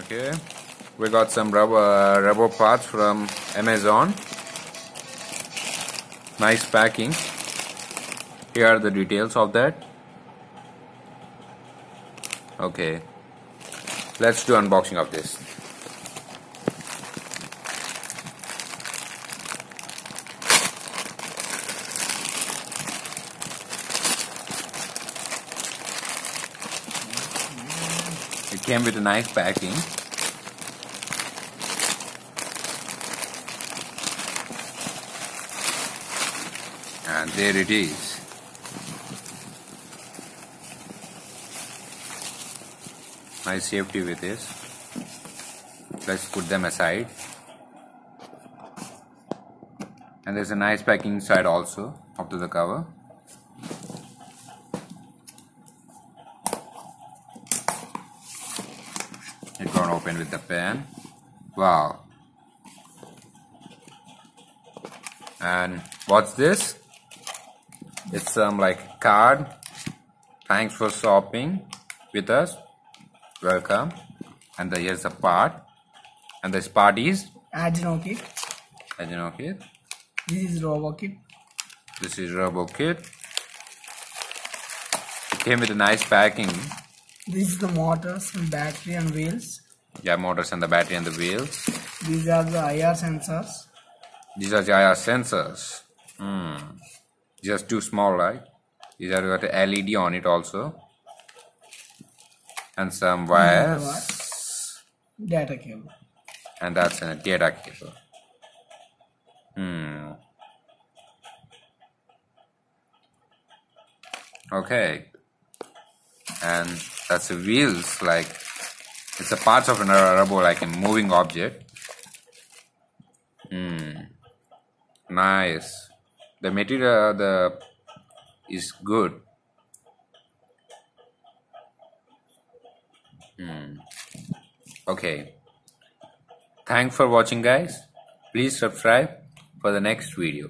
okay. We got some rubber uh, rubber parts from Amazon. Nice packing. Here are the details of that. Okay. Let's do unboxing of this came with a nice packing and there it is. Nice safety with this. Let's put them aside. And there's a nice packing side also up to the cover it got open with the pen. Wow. And what's this? It's some like card. Thanks for shopping with us. Welcome. And the, here's the part. And this part is? Arduino kit. Arduino kit This is Robo kit. this is Robo kit it came with a nice packing This is the motors, and battery and wheels. yeah motors and the battery and the wheels These are the IR sensors. these are the IR sensors hmm just too small right these are got a LED on it also and some wires Data cable. and that's a data cable. Hmm. Okay. And that's the wheels, like it's a part of an robo, like a moving object. Hmm. Nice. The material, the is good. Hmm. Okay. Thanks for watching guys. Please subscribe for the next video.